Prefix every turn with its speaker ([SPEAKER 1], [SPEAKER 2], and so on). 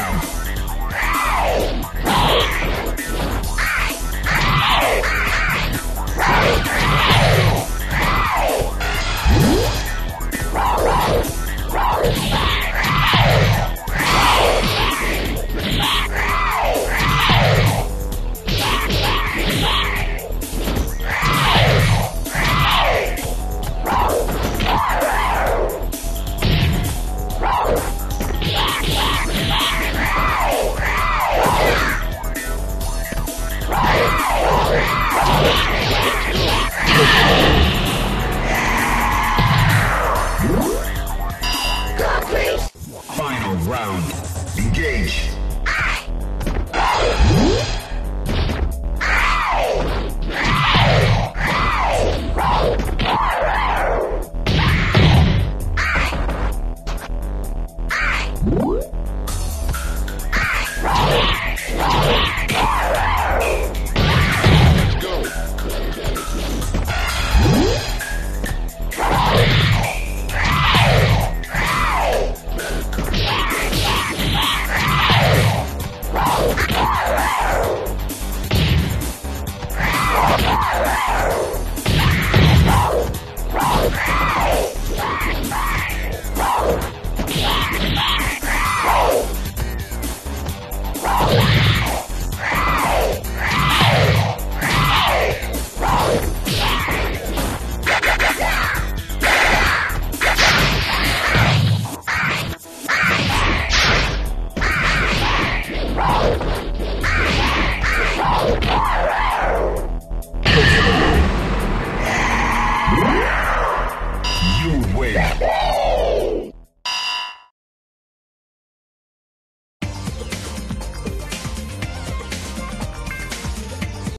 [SPEAKER 1] now. Round. Engage. you